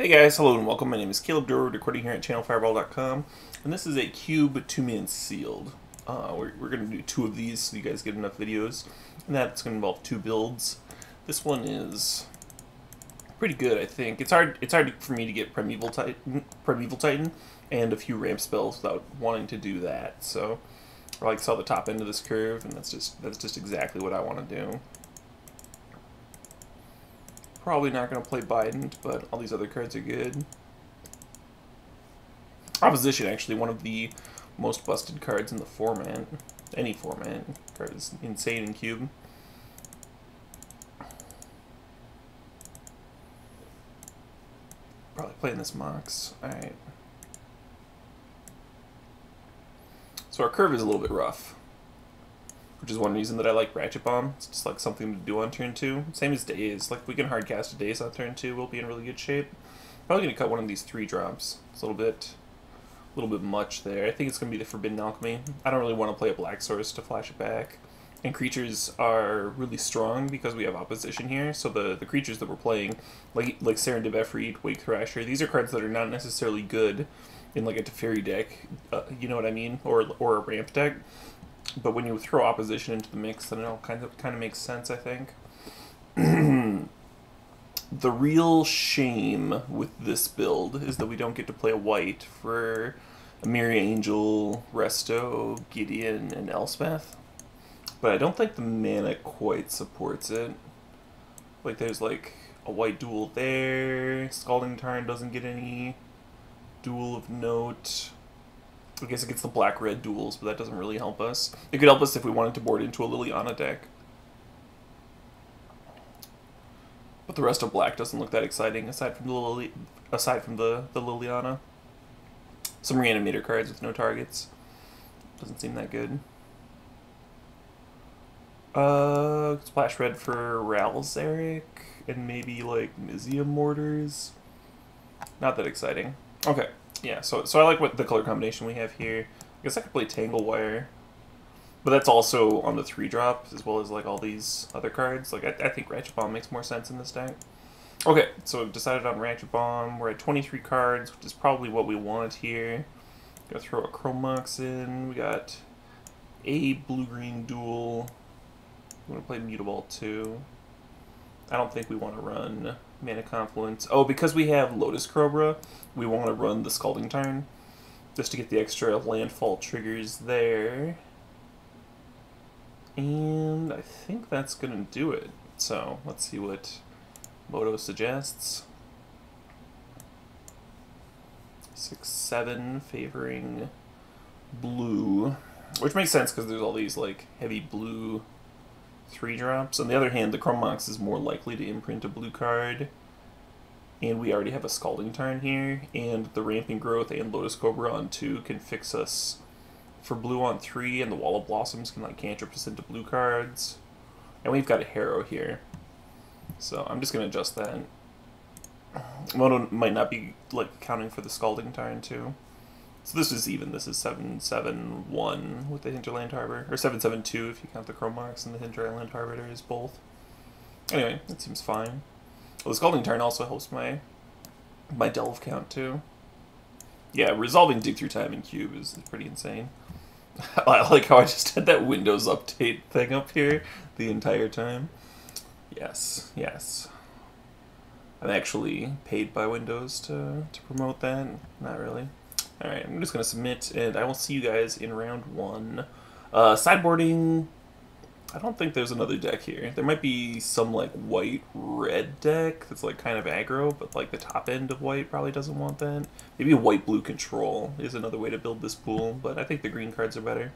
Hey guys, hello and welcome. My name is Caleb Durward, recording here at channelfireball.com, and this is a cube two-man sealed. Uh, we're we're going to do two of these so you guys get enough videos, and that's going to involve two builds. This one is pretty good, I think. It's hard it's hard for me to get Primeval Titan, Primeval Titan and a few ramp spells without wanting to do that, so I like saw the top end of this curve, and that's just that's just exactly what I want to do. Probably not going to play Bident, but all these other cards are good. Opposition, actually, one of the most busted cards in the format. Any format. Card is insane in Cube. Probably playing this Mox. Alright. So our curve is a little bit rough which is one reason that I like Ratchet Bomb. It's just like something to do on turn two. Same as Daze. Like we can hardcast a Daze on turn two, we'll be in really good shape. Probably gonna cut one of these three drops. It's a little bit, a little bit much there. I think it's gonna be the Forbidden Alchemy. I don't really want to play a Black Source to flash it back. And creatures are really strong because we have opposition here. So the, the creatures that we're playing, like like Serendib Efreet, Wake Thrasher, these are cards that are not necessarily good in like a Teferi deck, uh, you know what I mean, or or a ramp deck but when you throw opposition into the mix, then it all kind of kind of makes sense. I think. the real shame with this build is that we don't get to play a white for Emeria Angel, Resto, Gideon, and Elspeth. But I don't think the mana quite supports it. Like there's like a white dual there, Scalding Tarn doesn't get any dual of note. I guess it gets the black-red duals, but that doesn't really help us. It could help us if we wanted to board into a Liliana deck. But the rest of black doesn't look that exciting, aside from the Lily, aside from the, the Liliana. Some reanimator cards with no targets. Doesn't seem that good. Uh, splash red for Ral Zarek, and maybe like Mizzium Mortars. Not that exciting. Okay. Yeah, so so I like what the color combination we have here. I guess I could play Tangle Wire. But that's also on the 3-drop, as well as like all these other cards. Like, I, I think Ratchet Bomb makes more sense in this deck. Okay, so we've decided on Ratchet Bomb. We're at 23 cards, which is probably what we want here. Gonna throw a Chrome Mox in. We got a blue-green dual. I'm gonna play Mutavault too. I don't think we want to run Mana Confluence. Oh, because we have Lotus Cobra, we want to run the Scalding Tarn, just to get the extra landfall triggers there. And I think that's going to do it. So, let's see what MODO suggests. 6-7 favoring blue, which makes sense because there's all these like heavy blue three drops. On the other hand, the Chrome Mox is more likely to imprint a blue card. And we already have a Scalding Tarn here, and the Rampant Growth and Lotus Cobra on 2 can fix us for blue on 3, and the Wall of Blossoms can like cantrip us into blue cards. And we've got a Harrow here. So I'm just to adjust that. MODO might not be like counting for the Scalding Tarn too. So this is even. This is 771 with the Hinterland Harbor. Or 772 if you count the Chrome Mox and the Hinterland Harbor is both. Anyway, that seems fine. Well, the Scalding Tarn also helps my my Delve count too. Yeah, resolving Dig Through Time in Cube is pretty insane. I like how I just had that Windows Update thing up here the entire time. Yes, yes. I'm actually paid by Windows to, to promote that. Not really. Alright, I'm just going to submit, and I will see you guys in round one. Uh, sideboarding, I don't think there's another deck here. There might be some, like, white-red deck that's, like, kind of aggro, but, like, the top end of white probably doesn't want that. Maybe a white-blue control is another way to build this pool, but I think the green cards are better.